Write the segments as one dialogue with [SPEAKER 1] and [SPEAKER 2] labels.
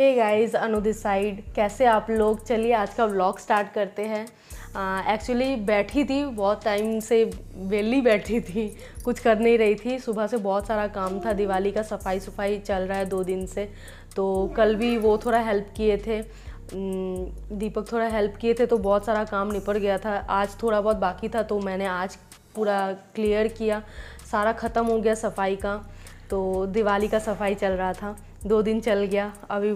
[SPEAKER 1] Hey guys Anu this side कैसे आप लोग? चलिए आज का व्लॉग स्टार्ट करते हैं। एक्चुअली बैठी थी, बहुत टाइम से वेली बैठी थी। कुछ कर नहीं रही थी। सुबह से बहुत सारा काम था। दिवाली का सफ़ाई सफ़ाई चल रहा है दो दिन से। तो कल भी वो थोड़ा हेल्प किए थे। दीपक थोड़ा हेल्प किए थे तो बहुत सारा काम निपट गया था। आज थोड़ा बहुत बाकी था तो मैंने आज पूरा क्लियर किया। सारा ख़त्म हो गया सफ़ाई का। तो दिवाली का सफ़ाई चल रहा था। दो दिन चल गया। अभी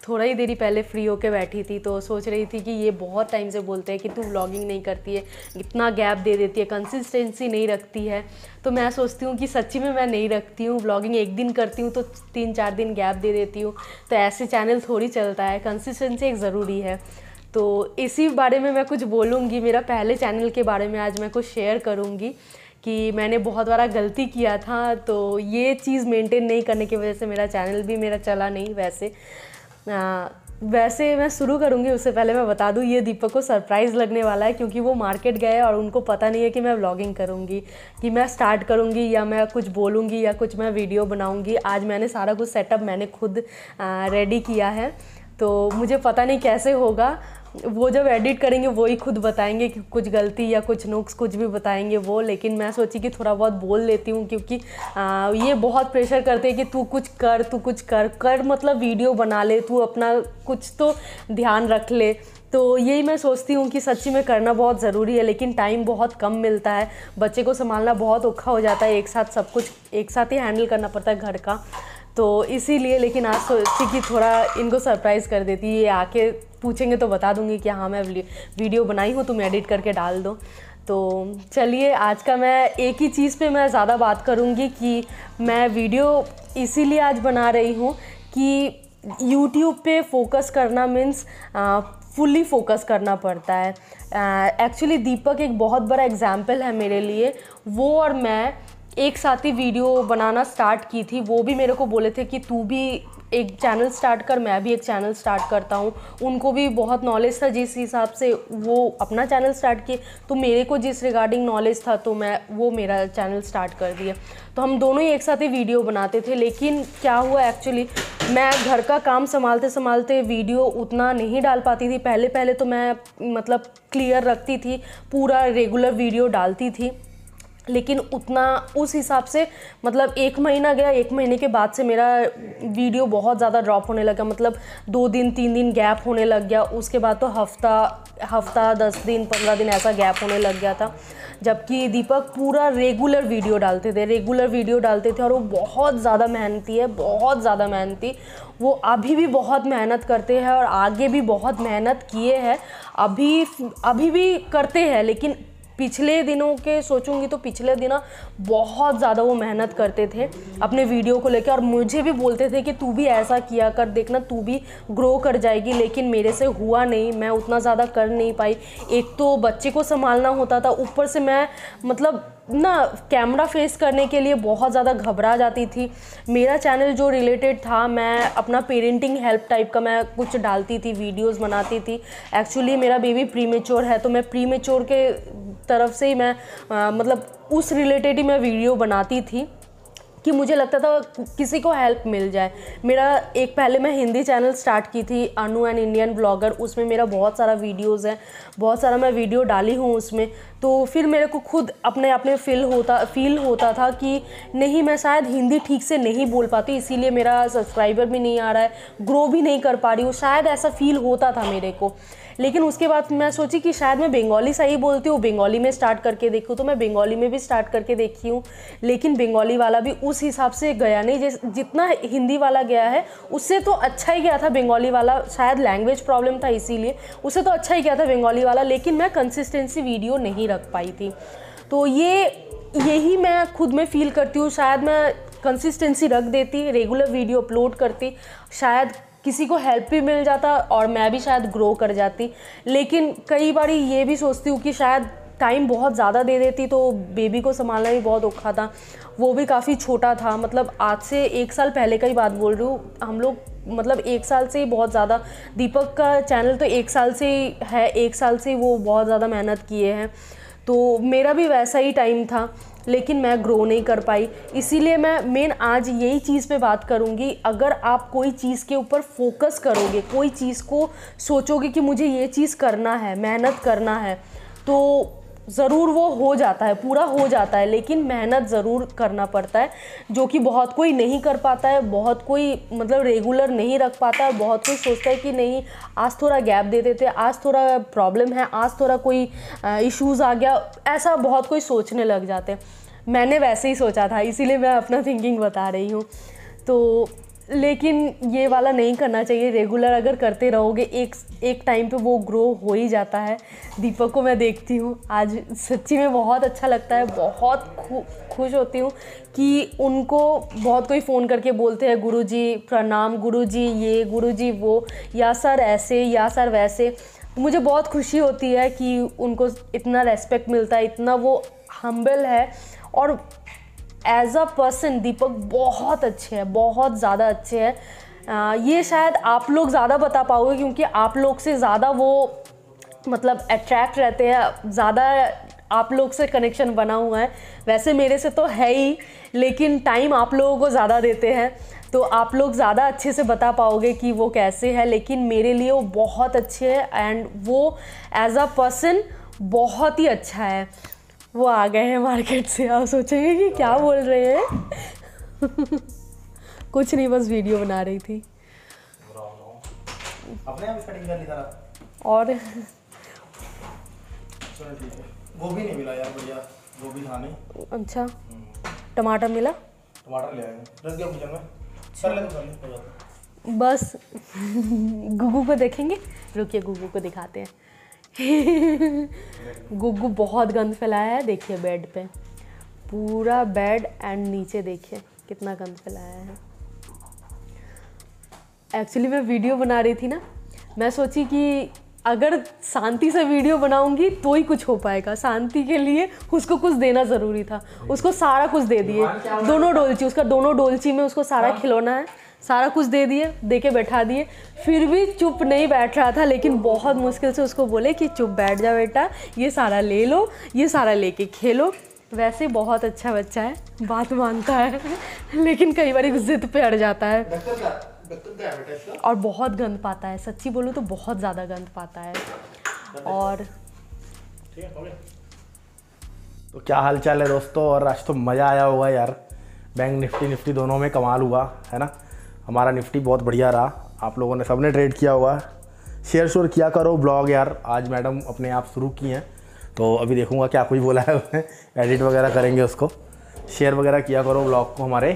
[SPEAKER 1] थोड़ा ही देरी पहले फ्री होके बैठी थी तो सोच रही थी कि ये बहुत टाइम से बोलते हैं कि तू व्लॉगिंग नहीं करती है, इतना गैप दे देती है कंसिस्टेंसी नहीं रखती है। तो मैं सोचती हूँ कि सच्ची में मैं नहीं रखती हूँ व्लॉगिंग एक दिन करती हूँ तो तीन चार दिन गैप दे देती हूँ। तो ऐसे चैनल थोड़ी चलता है कंसिस्टेंसी एक ज़रूरी है। तो इसी बारे में मैं कुछ बोलूँगी, मेरा पहले चैनल के बारे में आज मैं कुछ शेयर करूँगी। कि मैंने बहुत बड़ा गलती किया था तो ये चीज़ मेंटेन नहीं करने की वजह से मेरा चैनल भी मेरा चला नहीं वैसे। आ, वैसे मैं शुरू करूँगी उससे पहले मैं बता दूँ ये दीपक को सरप्राइज़ लगने वाला है क्योंकि वो मार्केट गए और उनको पता नहीं है कि मैं व्लॉगिंग करूँगी कि मैं स्टार्ट करूँगी या मैं कुछ बोलूँगी या कुछ मैं वीडियो बनाऊँगी। आज मैंने सारा कुछ सेटअप मैंने खुद रेडी किया है। तो मुझे पता नहीं कैसे होगा वो जब एडिट करेंगे वो ही खुद बताएँगे कि कुछ गलती या कुछ नुक्स कुछ भी बताएँगे वो लेकिन मैं सोची कि थोड़ा बहुत बोल लेती हूँ क्योंकि आ, ये बहुत प्रेशर करते हैं कि तू कुछ कर तू कुछ कर कर मतलब वीडियो बना ले तू अपना कुछ तो ध्यान रख ले। तो यही मैं सोचती हूँ कि सच्ची में करना बहुत ज़रूरी है लेकिन टाइम बहुत कम मिलता है। बच्चे को संभालना बहुत औखा हो जाता है एक साथ सब कुछ एक साथ ही हैंडल करना पड़ता है घर का। तो इसीलिए, लेकिन आज सोची कि थोड़ा इनको सरप्राइज़ कर देती ये आके पूछेंगे तो बता दूँगी कि हाँ मैं वीडियो बनाई हूँ तुम एडिट करके डाल दो। तो चलिए, आज का मैं एक ही चीज़ पे मैं ज़्यादा बात करूँगी कि मैं वीडियो इसीलिए आज बना रही हूँ कि यूट्यूब पे फोकस करना मीन्स फुल्ली फोकस करना पड़ता है। एक्चुअली दीपक एक बहुत बड़ा एग्ज़ाम्पल है मेरे लिए। वो और मैं एक साथ ही वीडियो बनाना स्टार्ट की थी। वो भी मेरे को बोले थे कि तू भी एक चैनल स्टार्ट कर, मैं भी एक चैनल स्टार्ट करता हूँ। उनको भी बहुत नॉलेज था जिस हिसाब से वो अपना चैनल स्टार्ट किए। तो मेरे को जिस रिगार्डिंग नॉलेज था तो मैं वो मेरा चैनल स्टार्ट कर दिया। तो हम दोनों ही एक साथ ही वीडियो बनाते थे, लेकिन क्या हुआ एक्चुअली मैं घर का काम संभालते संभालते वीडियो उतना नहीं डाल पाती थी। पहले पहले तो मैं मतलब क्लियर रखती थी, पूरा रेगुलर वीडियो डालती थी। लेकिन उतना उस हिसाब से मतलब एक महीना गया, एक महीने के बाद से मेरा वीडियो बहुत ज़्यादा ड्रॉप होने लगा। मतलब दो दिन, तीन दिन गैप होने लग गया। उसके बाद तो हफ़्ता हफ़्ता, दस दिन, पंद्रह दिन ऐसा गैप होने लग गया था। जबकि दीपक पूरा रेगुलर वीडियो डालते थे रेगुलर वीडियो डालते थे और वो बहुत ज़्यादा मेहनती है, बहुत ज़्यादा मेहनती। वो अभी भी बहुत मेहनत करते हैं और आगे भी बहुत मेहनत किए हैं। अभी अभी भी करते हैं, लेकिन पिछले दिनों के सोचूँगी तो पिछले दिन बहुत ज़्यादा वो मेहनत करते थे अपने वीडियो को लेकर और मुझे भी बोलते थे कि तू भी ऐसा किया कर, देखना तू भी ग्रो कर जाएगी, लेकिन मेरे से हुआ नहीं, मैं उतना ज़्यादा कर नहीं पाई। एक तो बच्चे को संभालना होता था, ऊपर से मैं मतलब ना कैमरा फेस करने के लिए बहुत ज़्यादा घबरा जाती थी। मेरा चैनल जो रिलेटेड था, मैं अपना पेरेंटिंग हेल्प टाइप का मैं कुछ डालती थी वीडियोस बनाती थी। एक्चुअली मेरा बेबी प्री है तो मैं प्री के तरफ़ से ही मैं आ, मतलब उस रिलेटेड ही मैं वीडियो बनाती थी कि मुझे लगता था किसी को हेल्प मिल जाए। मेरा एक पहले मैं हिंदी चैनल स्टार्ट की थी अनु एंड इंडियन ब्लॉगर उसमें मेरा बहुत सारा वीडियोज़ है बहुत सारा मैं वीडियो डाली हूँ उसमें। तो फिर मेरे को खुद अपने अपने फील होता फील होता था कि नहीं मैं शायद हिंदी ठीक से नहीं बोल पाती इसीलिए मेरा सब्सक्राइबर भी नहीं आ रहा है ग्रो भी नहीं कर पा रही हूँ शायद ऐसा फील होता था मेरे को। लेकिन उसके बाद मैं सोची कि शायद मैं बंगाली सही बोलती हूँ, बंगाली में स्टार्ट करके देखूँ तो मैं बंगाली में भी स्टार्ट करके देखी हूँ। लेकिन बंगाली वाला भी उस हिसाब से गया नहीं, जिस, जितना हिंदी वाला गया है, उससे तो अच्छा ही गया था बंगाली वाला। शायद लैंग्वेज प्रॉब्लम था इसीलिए उससे तो अच्छा ही गया था बंगाली वाला, लेकिन मैं कंसिस्टेंसी वीडियो नहीं रख पाई थी। तो ये, यही मैं खुद में फील करती हूँ। शायद मैं कंसिस्टेंसी रख देती रेगुलर वीडियो अपलोड करती, शायद किसी को हेल्प भी मिल जाता और मैं भी शायद ग्रो कर जाती। लेकिन कई बार ये भी सोचती हूँ कि शायद टाइम बहुत ज़्यादा दे देती तो बेबी को संभालना भी बहुत औखा था। वो भी काफ़ी छोटा था। मतलब आज से एक साल पहले का ही बात बोल रही हूँ। हम लोग मतलब एक साल से ही बहुत ज़्यादा, दीपक का चैनल तो एक साल से ही है, एक साल से वो बहुत ज़्यादा मेहनत किए हैं। तो मेरा भी वैसा ही टाइम था। लेकिन मैं ग्रो नहीं कर पाई। इसीलिए मैं मेन आज यही चीज़ पे बात करूँगी। अगर आप कोई चीज़ के ऊपर फोकस करोगे, कोई चीज़ को सोचोगे कि मुझे ये चीज़ करना है, मेहनत करना है तो ज़रूर वो हो जाता है, पूरा हो जाता है, लेकिन मेहनत ज़रूर करना पड़ता है, जो कि बहुत कोई नहीं कर पाता है, बहुत कोई मतलब रेगुलर नहीं रख पाता है, बहुत कोई सोचता है कि नहीं, आज थोड़ा गैप दे देते आज थोड़ा प्रॉब्लम है, आज थोड़ा कोई इश्यूज़ आ गया, ऐसा बहुत कोई सोचने लग जाते हैं। मैंने वैसे ही सोचा था, इसीलिए मैं अपना थिंकिंग बता रही हूँ। तो लेकिन ये वाला नहीं करना चाहिए। रेगुलर अगर करते रहोगे एक एक टाइम पे वो ग्रो हो ही जाता है। दीपक को मैं देखती हूँ। आज सच्ची में बहुत अच्छा लगता है। बहुत खु, खुश होती हूँ कि उनको बहुत कोई फ़ोन करके बोलते हैं गुरुजी प्रणाम गुरुजी ये गुरुजी वो या सर ऐसे या सर वैसे। मुझे बहुत खुशी होती है कि उनको इतना रेस्पेक्ट मिलता है इतना वो हम्बल है। और एज अ पर्सन दीपक बहुत अच्छे हैं, बहुत ज़्यादा अच्छे हैं। ये शायद आप लोग ज़्यादा बता पाओगे क्योंकि आप लोग से ज़्यादा वो मतलब अट्रैक्ट रहते हैं, ज़्यादा आप लोग से कनेक्शन बना हुआ है। वैसे मेरे से तो है ही, लेकिन टाइम आप लोगों को ज़्यादा देते हैं। तो आप लोग ज़्यादा अच्छे से बता पाओगे कि वो कैसे है, लेकिन मेरे लिए वो बहुत अच्छे हैं एंड वो एज अ पर्सन बहुत ही अच्छा है। वो आ गए हैं मार्केट से। आप सोचेंगे कि क्या बोल रहे हैं? कुछ नहीं बस वीडियो बना रही थी।
[SPEAKER 2] अपने आप कटिंग कर ली सारा
[SPEAKER 1] और
[SPEAKER 2] गोभी नहीं मिला यार बढ़िया। गोभी था नहीं।
[SPEAKER 1] अच्छा। टमाटर मिला?
[SPEAKER 2] टमाटर ले आए। रख दिया किचन में। कर ले तो कर ले कोई
[SPEAKER 1] बस। गुगू को देखेंगे? रुकिए गुगू को दिखाते हैं। गुग्गू बहुत गंद फैलाया है देखिए बेड पे। पूरा बेड एंड नीचे देखिए कितना गंद फैलाया है। एक्चुअली मैं वीडियो बना रही थी ना मैं सोची कि अगर शांति से वीडियो बनाऊँगी तो ही कुछ हो पाएगा। शांति के लिए उसको कुछ देना ज़रूरी था। उसको सारा कुछ दे दिए। दोनों डोलची उसका दोनों डोलची में उसको सारा खिलौना है। सारा कुछ दे दिए दे के बैठा दिए। फिर भी चुप नहीं बैठ रहा था लेकिन बहुत मुश्किल से उसको बोले कि चुप बैठ जा बेटा ये सारा ले लो ये सारा लेके खेलो। वैसे बहुत अच्छा बच्चा है बात मानता है लेकिन कई बार जिद पे अड़ जाता है।
[SPEAKER 2] डॉक्टर का डॉक्टर का है बेटा इसका?
[SPEAKER 1] और बहुत गंद पाता है सच्ची बोलूँ तो बहुत ज़्यादा गंद पाता है। और
[SPEAKER 2] तो क्या हाल चाल है दोस्तों? और आज तो मज़ा आया होगा यार। बैंक निफ्टी निफ्टी दोनों में कमाल हुआ है ना? हमारा निफ्टी बहुत बढ़िया रहा। आप लोगों ने सबने ट्रेड किया होगा शेयर शोर किया करो ब्लॉग यार। आज मैडम अपने आप शुरू किए हैं। तो अभी देखूँगा क्या कुछ बोला है उसने। एडिट वगैरह करेंगे उसको। शेयर वगैरह किया करो ब्लॉग को हमारे।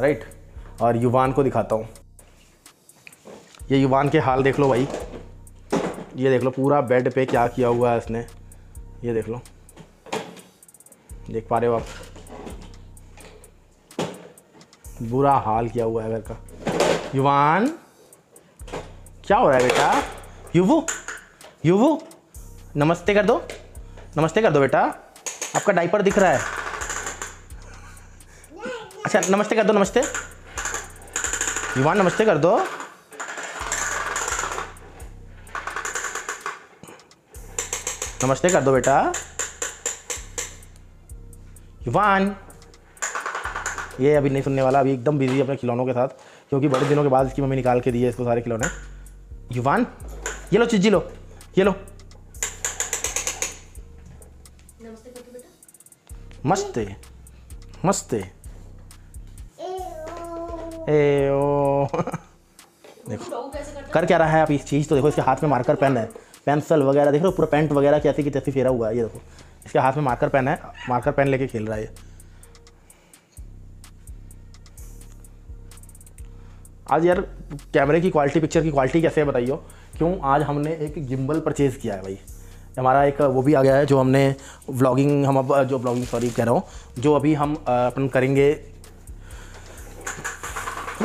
[SPEAKER 2] राइट और युवान को दिखाता हूँ। ये युवान के हाल देख लो भाई। ये देख लो पूरा बेड पे क्या किया हुआ है इसने। ये देख लो। देख पा रहे हो आप। बुरा हाल किया हुआ है घर का। युवान, क्या हो रहा है बेटा? युवु युवु, नमस्ते कर दो। नमस्ते कर दो बेटा। आपका डाइपर दिख रहा है। अच्छा नमस्ते कर दो, नमस्ते। युवान, नमस्ते कर दो। नमस्ते कर दो बेटा। युवान ये अभी नहीं सुनने वाला अभी एकदम बिज़ी है अपने खिलौनों के साथ क्योंकि बड़े दिनों के बाद इसकी मम्मी निकाल के दी है इसको सारे खिलौने। युवान ये लो चिज्जी लो ये लो। मस्ते मस्ते। ए ओ देखो कर क्या रहा है आप? इस चीज़ तो देखो इसके हाथ में मार्कर पेन है। पेंसिल वगैरह देख लो पूरा पेंट वगैरह कैसी की तैसी फेरा हुआ है ये देखो। इसके हाथ में मार्कर पेन है मार्कर पेन लेके खेल रहा है ये। आज यार, कैमरे की क्वालिटी पिक्चर की क्वालिटी कैसे है बताइयो? क्यों आज हमने एक गिम्बल परचेज़ किया है भाई। हमारा एक, वो भी आ गया है जो हमने व्लॉगिंग हम अब, जो व्लॉगिंग सॉरी कह रहा हूँ, जो अभी हम अपन करेंगे।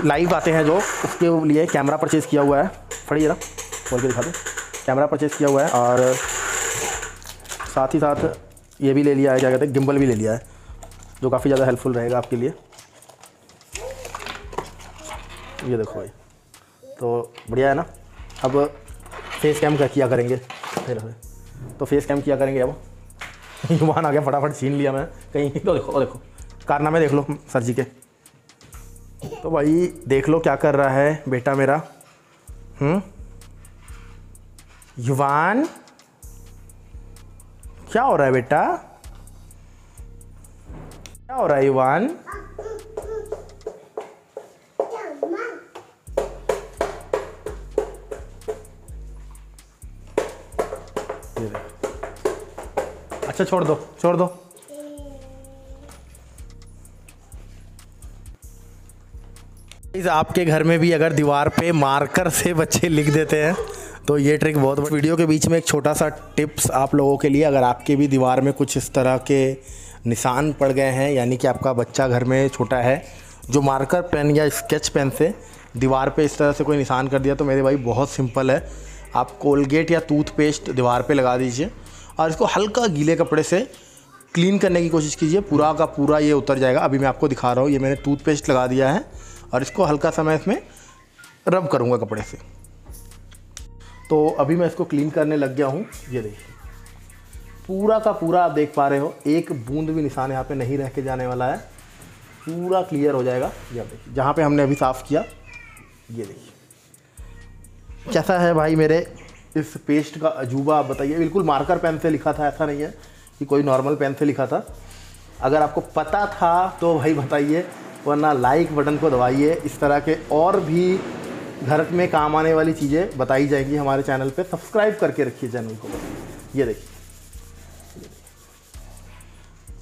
[SPEAKER 2] लाइव आते हैं जो, उसके लिए कैमरा परचेज़ किया हुआ है। फड़ी जरा, खोल के दिखा दो। कैमरा परचेज़ किया हुआ है और साथ ही साथ ये भी ले लिया है, क्या कहते हैं गिम्बल भी ले लिया है, जो काफ़ी ज़्यादा हेल्पफुल रहेगा आपके लिए। ये देखो भाई। तो बढ़िया है ना? अब फेस कैम का किया करेंगे। फिर तो फेस कैम किया करेंगे अब। युवान आ गया, फटाफट छीन लिया मैं। कहीं तो देखो देखो। कारनामे देख लो, सर जी के। तो भाई, देख लो क्या कर रहा है बेटा मेरा। हम्म? युवान? क्या हो रहा है बेटा? क्या हो रहा है युवान? अच्छा छोड़ दो छोड़ दो। इस आपके घर में भी अगर दीवार पे मार्कर से बच्चे लिख देते हैं तो ये ट्रिक बहुत बड़ी वीडियो के बीच में एक छोटा सा टिप्स आप लोगों के लिए, अगर आपके भी दीवार में कुछ इस तरह के निशान पड़ गए हैं, यानी कि आपका बच्चा घर में छोटा है, जो मार्कर पेन या स्केच पेन से दीवार पे इस तरह से कोई निशान कर दिया तो मेरे भाई बहुत सिंपल है। आप कोलगेट या टूथपेस्ट दीवार पे लगा दीजिए। और इसको हल्का गीले कपड़े से क्लीन करने की कोशिश कीजिए। पूरा का पूरा ये उतर जाएगा। अभी मैं आपको दिखा रहा हूँ। ये मैंने टूथपेस्ट लगा दिया है और इसको हल्का समय इसमें रब करूँगा कपड़े से। तो अभी मैं इसको क्लीन करने लग गया हूँ। ये देखिए। पूरा का पूरा आप देख पा रहे हो। एक बूंद भी निशान यहाँ पे नहीं रह के जाने वाला है। पूरा क्लियर हो जाएगा। ये देखिए। जहाँ पे हमने अभी साफ़ किया, ये देखिए। कैसा है भाई मेरे इस पेस्ट का अजूबा आप बताइए। बिल्कुल मार्कर पेन से लिखा था, ऐसा नहीं है कि कोई नॉर्मल पेन से लिखा था। अगर आपको पता था तो भाई बताइए, वरना लाइक बटन को दबाइए। इस तरह के और भी घर में काम आने वाली चीज़ें बताई जाएँगी हमारे चैनल पे। सब्सक्राइब करके रखिए चैनल को। ये देखिए।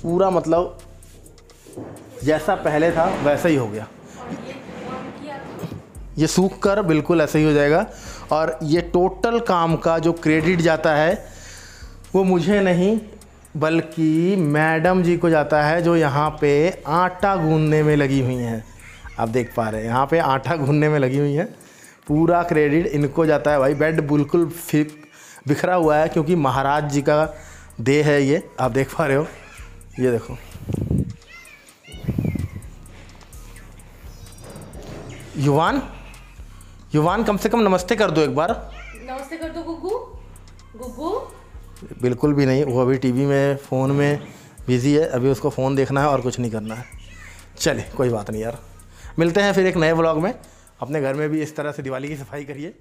[SPEAKER 2] पूरा मतलब जैसा पहले था, वैसा ही हो गया। ये सूख कर बिल्कुल ऐसे ही हो जाएगा। और ये टोटल काम का जो क्रेडिट जाता है, वो मुझे नहीं, बल्कि मैडम जी को जाता है जो यहाँ पे आटा गूंदने में लगी हुई हैं। आप देख पा रहे हैं, यहाँ पे आटा गूंदने में लगी हुई हैं। पूरा क्रेडिट इनको जाता है भाई। बेड बिल्कुल बिखरा हुआ है क्योंकि महाराज जी का देह है ये। आप देख पा रहे हो। ये देखो। युवान युवान कम से कम नमस्ते कर दो एक बार।
[SPEAKER 1] नमस्ते कर दो गुगू।
[SPEAKER 2] बिल्कुल भी नहीं वो अभी टीवी में फ़ोन में बिज़ी है अभी उसको फ़ोन देखना है और कुछ नहीं करना है। चले कोई बात नहीं यार। मिलते हैं फिर एक नए ब्लॉग में। अपने घर में भी इस तरह से दिवाली की सफ़ाई करिए।